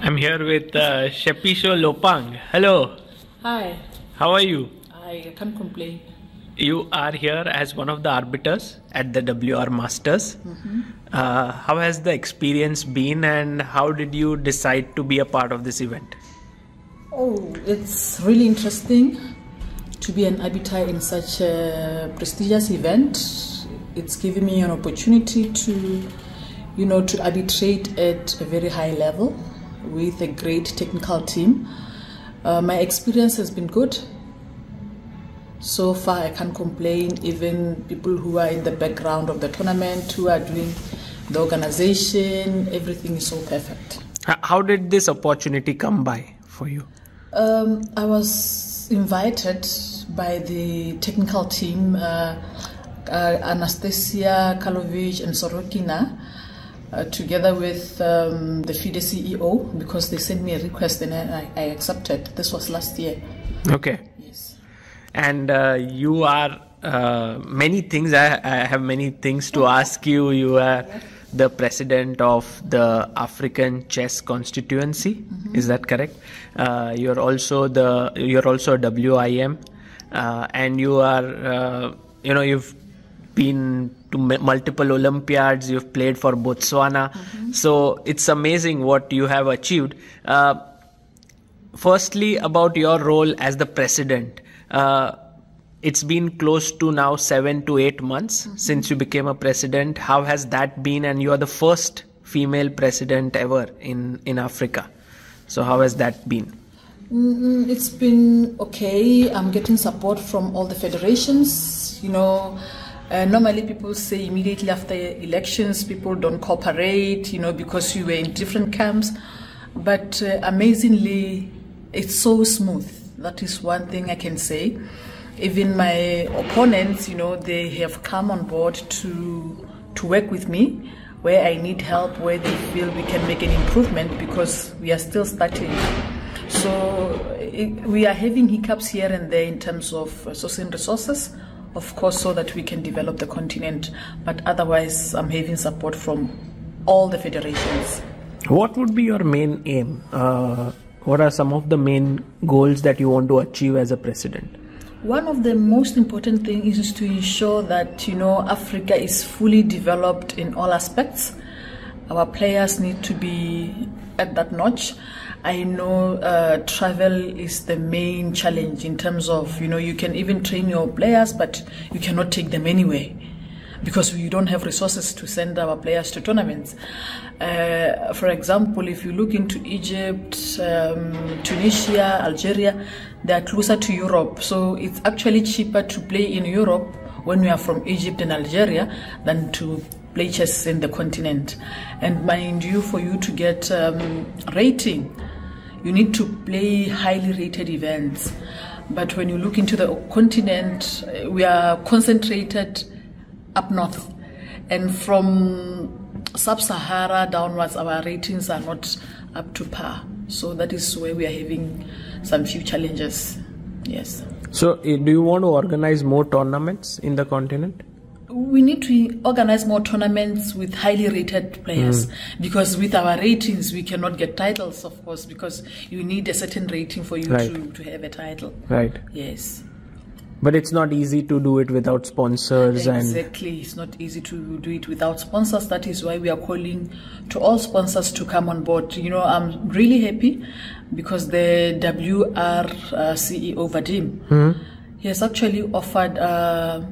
I'm here with uh, Tshepiso Lopang. Hello, Hi, how are you? I can't complain. You are here as one of the arbiters at the WR Masters. Uh, how has the experience been and how did you decide to be a part of this event? Oh, it's really interesting to be an arbiter in such a prestigious event. It's given me an opportunity to, you know, to arbitrate at a very high level with a great technical team. Uh, my experience has been good. So far, I can't complain. Even people who are in the background of the tournament, who are doing the organization, everything is so perfect. How did this opportunity come by for you? Um, I was invited by the technical team, uh, uh, Anastasia Karlovich and Sorokina, uh, together with um, the FIDE CEO, because they sent me a request and I, I accepted. This was last year. Okay. Yes. and uh, you are uh, many things I, I have many things to ask you you are the president of the african chess constituency is that correct uh, you're also the you're also a wim uh, and you are uh, you know you've been to multiple olympiads you've played for botswana. So it's amazing what you have achieved. Uh, firstly about your role as the president. Uh, it's been close to now seven to eight months since you became a president. How has that been? And you are the first female president ever in in africa. So how has that been? Mm, It's been okay. I'm getting support from all the federations. You know, uh, normally people say immediately after elections, people don't cooperate, you know, because you were in different camps. But uh, amazingly, it's so smooth. That is one thing I can say. Even my opponents, you know, they have come on board to to work with me where I need help, where they feel we can make an improvement because we are still starting. So it, we are having hiccups here and there in terms of sourcing resources, of course, so that we can develop the continent. But otherwise, I'm having support from all the federations. what would be your main aim uh, what are some of the main goals that you want to achieve as a president One of the most important things is to ensure that you know Africa is fully developed in all aspects. Our players need to be at that notch. I know uh, travel is the main challenge in terms of you know you can even train your players, but you cannot take them anywhere because we don't have resources to send our players to tournaments. Uh, for example, if you look into Egypt, um, Tunisia, Algeria, they are closer to Europe. So it's actually cheaper to play in Europe when we are from Egypt and Algeria than to play chess in the continent. And mind you, for you to get um, rating, you need to play highly rated events. But when you look into the continent, uh, we are concentrated up north. And from sub Sahara downwards, our ratings are not up to par. So that is where we are having some few challenges. Yes. so uh, do you want to organize more tournaments in the continent We need to organize more tournaments with highly rated players because with our ratings, we cannot get titles, of course, because you need a certain rating for you Right. to, to have a title. right Yes. but it's not easy to do it without sponsors and Exactly. It's not easy to do it without sponsors. That is why we are calling to all sponsors to come on board. You know, I'm really happy because the WR uh, CEO Vadim, he has actually offered uh,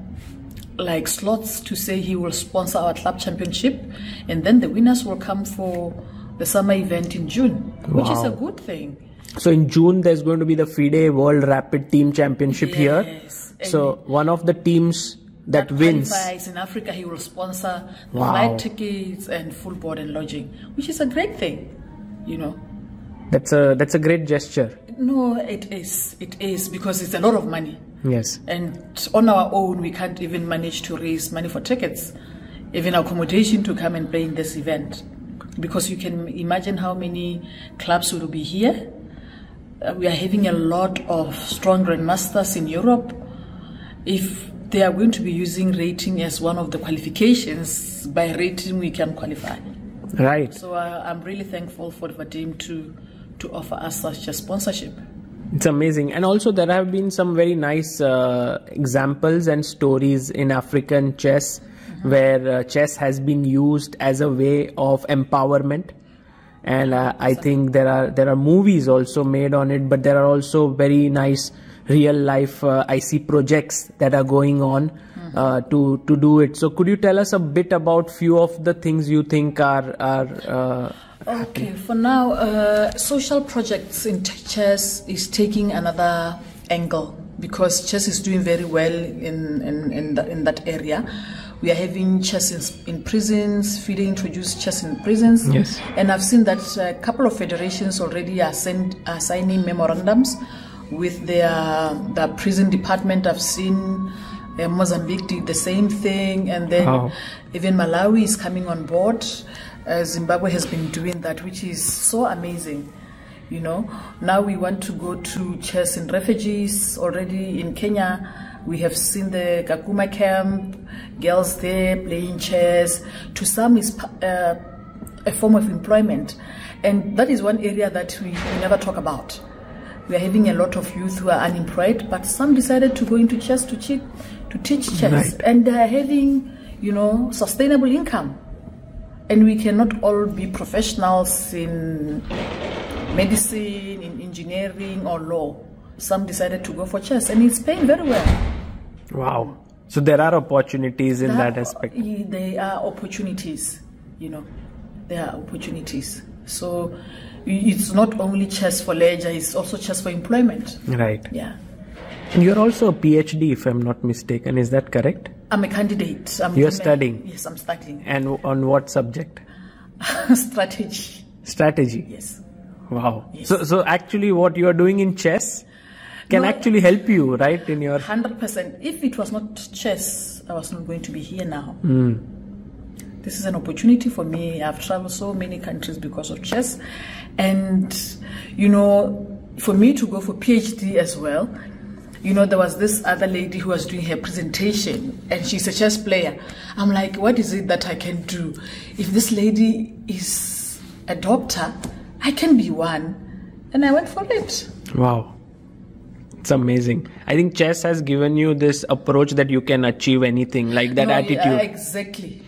like slots to say he will sponsor our club championship, and then the winners will come for the summer event in June, which is a good thing. So in June, there's going to be the FIDE World Rapid Team Championship Yes, here. So one of the teams that, wins. qualifies in Africa, he will sponsor the Wow. flight tickets and full board and lodging, which is a great thing, you know. That's a that's a great gesture. No, it is. It is because it's a lot of money. Yes. And on our own, we can't even manage to raise money for tickets, even accommodation to come and play in this event. Because you can imagine how many clubs will be here. Uh, we are having a lot of strong grandmasters in Europe. If they are going to be using rating as one of the qualifications, by rating we can qualify. Right. So uh, I'm really thankful for the Vadim to to offer us such a sponsorship. It's amazing. And also, there have been some very nice uh, examples and stories in African chess mm-hmm. where uh, chess has been used as a way of empowerment. And uh, I think there are there are movies also made on it, but there are also very nice real life uh, I see projects that are going on. Uh, to to do it. So could you tell us a bit about few of the things you think are are uh, Okay, for now, uh, social projects in chess is taking another angle because chess is doing very well in in in, the, in that area. We are having chess in, in prisons, FIDE introduced chess in prisons. Yes. And I've seen that a couple of federations already are, send, are signing memorandums with their, their prison department. I've seen uh, Mozambique did the same thing, and then oh. even Malawi is coming on board uh, Zimbabwe has been doing that, which is so amazing. You know, now we want to go to chess in refugees already in Kenya. We have seen the Kakuma camp, girls there playing chess. To some, is uh, a form of employment, and that is one area that we, we never talk about. We are having a lot of youth who are unemployed, but some decided to go into chess to, to teach chess, right. and they are having, you know, sustainable income and we cannot all be professionals in medicine, in engineering, or law. Some decided to go for chess, and it's paying very well. Wow. So there are opportunities in there that aspect. There are opportunities, you know, there are opportunities. So it's not only chess for leisure, it's also chess for employment. Right. Yeah. And you're also a PhD, if I'm not mistaken. Is that correct? I'm a candidate. I'm You're studying? yes, I'm studying. And on what subject? Strategy. Strategy? Yes. Wow. Yes. So, so actually, what you are doing in chess can no, actually help you, right? In your 100%. If it was not chess, I was not going to be here now. Mm. This is an opportunity for me. I've traveled so many countries because of chess. And, you know, for me to go for PhD as well, you know, there was this other lady who was doing her presentation and she's a chess player. I'm like, what is it that I can do? If this lady is a doctor, I can be one. And I went for it. Wow. It's amazing. I think chess has given you this approach that you can achieve anything, like that no, attitude. Yeah, exactly.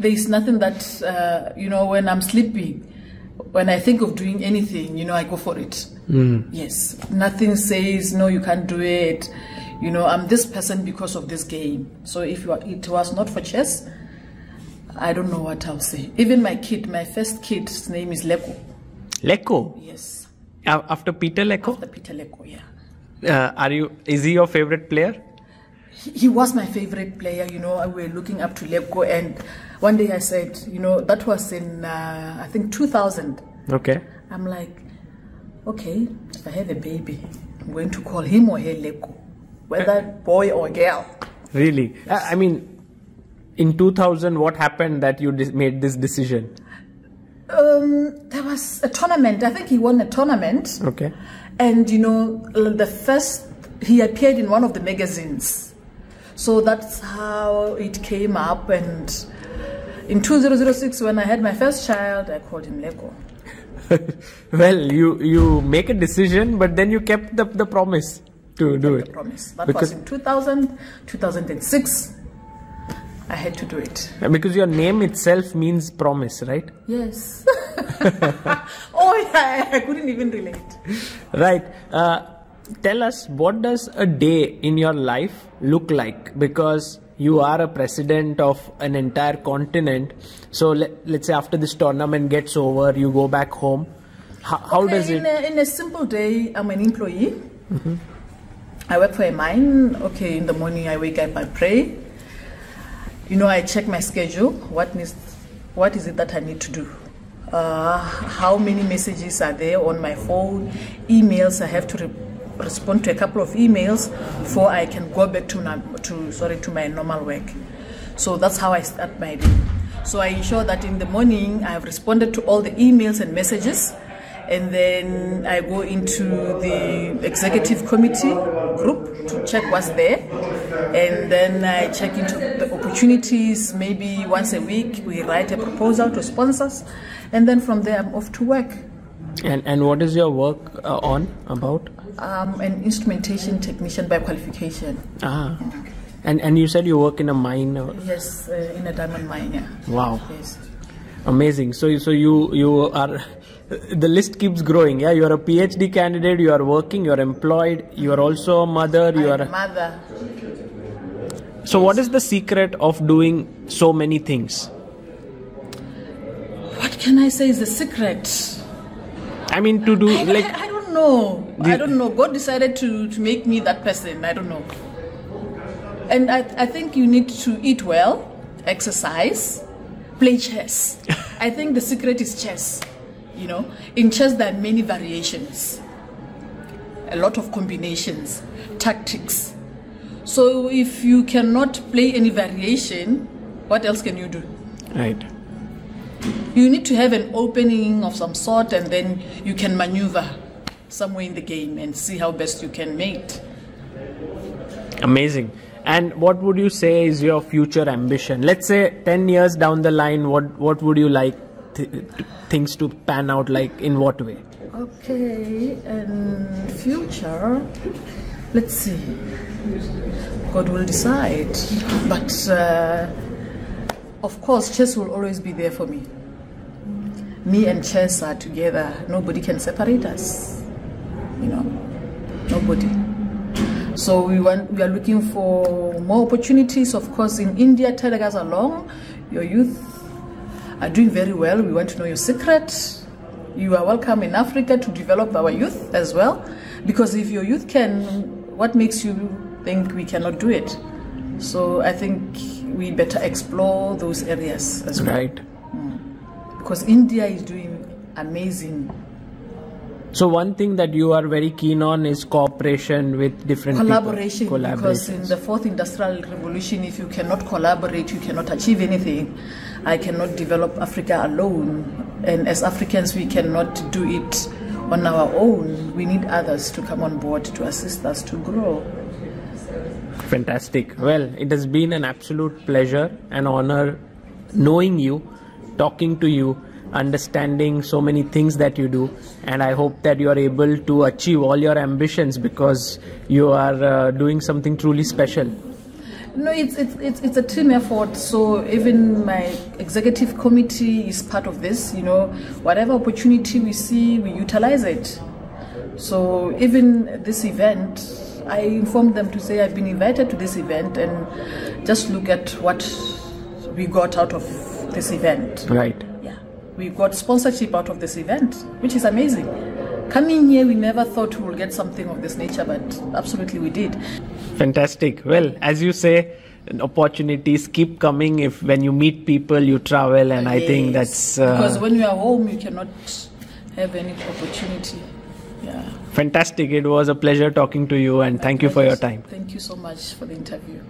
There is nothing that, uh, you know, when I'm sleeping, when I think of doing anything, you know, I go for it. Mm. Yes. Nothing says, no, you can't do it. You know, I'm this person because of this game. So if are, it was not for chess, I don't know what I'll say. Even my kid, my first kid's name is Leko. Leko? Yes. After Peter Leko? After Peter Leko, yeah. Uh, are you? Is he your favorite player? He was my favorite player. You know, we were looking up to Leko, and one day I said, you know, that was in uh, I think 2000. Okay. I'm like, okay, if I have a baby, I'm going to call him or her Leko, whether boy or girl. Really? Yes. I mean, in 2000, what happened that you made this decision? Um, there was a tournament. I think he won a tournament. Okay. And you know, the first he appeared in one of the magazines so that's how it came up. And in 2006, when I had my first child, I called him Leko. well, you you make a decision, but then you kept the, the promise to do it. promise. That because was in 2000, 2006. I had to do it. Because your name itself means promise, right? Yes. oh, yeah, I couldn't even relate. Right. Uh, tell us what does a day in your life look like? Because you are a president of an entire continent. So let, us say after this tournament gets over you go back home. How, how okay, does it in a, in a simple day i'm an employee. Mm-hmm. i work for a mine. Okay in the morning i wake up i pray. You know i check my schedule. What needs what is it that i need to do? Uh, how many messages are there on my phone? Emails i have to respond to a couple of emails before I can go back to, to sorry to my normal work. So that's how I start my day. So I ensure that in the morning I have responded to all the emails and messages and then I go into the executive committee group to check what's there. and then I check into the opportunities. Maybe once a week, we write a proposal to sponsors, and then from there, I'm off to work. And and what is your work uh, on about? I'm an instrumentation technician by qualification. Ah, and and you said you work in a mine. uh, Yes, uh, in a diamond mine. Yeah. Wow, Yes. amazing. So so you you are. The list keeps growing. Yeah, you are a PhD candidate. You are working. You are employed. You are also a mother. You I'm are. a mother. So what is the secret of doing so many things? What can I say is the secret? I mean, to do I, like I, I don't know. The- I don't know. God decided to, to make me that person. I don't know. And I, I think you need to eat well, exercise, play chess. I think the secret is chess. You know, in chess there are many variations, a lot of combinations, tactics. So if you cannot play any variation, what else can you do? right. You need to have an opening of some sort and then you can maneuver somewhere in the game and see how best you can mate. Amazing. And what would you say is your future ambition? Let's say 10 years down the line, what, what would you like th- things to pan out like? In what way? Okay, and future, let's see. God will decide. But uh, of course, chess will always be there for me. Me and chess are together. Nobody can separate us. You know, nobody. So we want, we are looking for more opportunities. Of course, in India, tag us along. Your youth are doing very well. We want to know your secret. You are welcome in Africa to develop our youth as well. Because if your youth can, what makes you think we cannot do it? So I think we better explore those areas as well. Right. Mm. Because India is doing amazing So one thing that you are very keen on is cooperation with different collaboration people. because in the fourth industrial revolution if you cannot collaborate you cannot achieve anything. I cannot develop africa alone. And as africans we cannot do it on our own. We need others to come on board to assist us to grow. Fantastic. Well, it has been an absolute pleasure and honor knowing you, talking to you, understanding so many things that you do, and I hope that you are able to achieve all your ambitions because you are uh, doing something truly special. No, it's, it's, it's, it's a team effort. So even my executive committee is part of this. You know, whatever opportunity we see, we utilize it. So even this event, I informed them to say I've been invited to this event and just look at what we got out of this event. Right. We got sponsorship out of this event, which is amazing. Coming here, we never thought we would get something of this nature, but absolutely we did. Fantastic. Well, as you say, opportunities keep coming if when you meet people you travel and i think that's uh, because when you are home, you cannot have any opportunity. Yeah. fantastic it was a pleasure talking to you and thank you for your time Thank you so much for the interview.